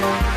Bye.